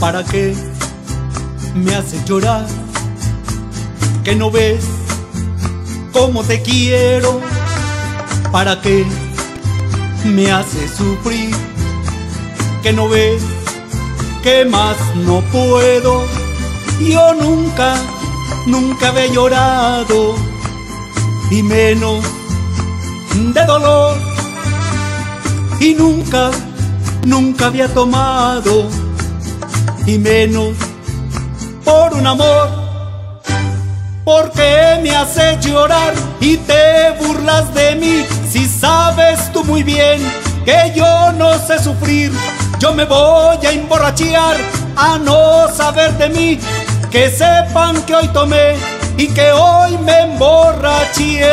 ¿Para qué me haces llorar? Que no ves cómo te quiero. ¿Para qué me haces sufrir? Que no ves que más no puedo. Yo nunca, nunca había llorado y menos de dolor y nunca, nunca había tomado y menos por un amor. Porque me haces llorar y te burlas de mí si sabes tú muy bien que yo no sé sufrir? Yo me voy a emborrachear a no saber de mí, que sepan que hoy tomé y que hoy me emborraché.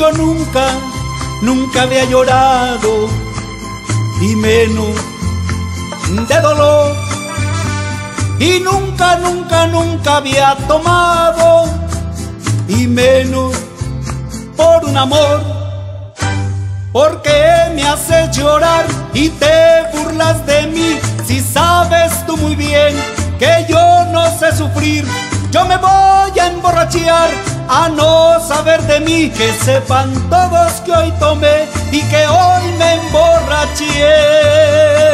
Yo nunca, nunca había llorado y menos de dolor. Y nunca, nunca, nunca había tomado y menos por un amor. Porque me haces llorar y te burlas de mí si sabes tú muy bien que yo no sé sufrir. Yo me voy a emborrachear a no saber de mí, que sepan todos que hoy tomé y que hoy me emborraché.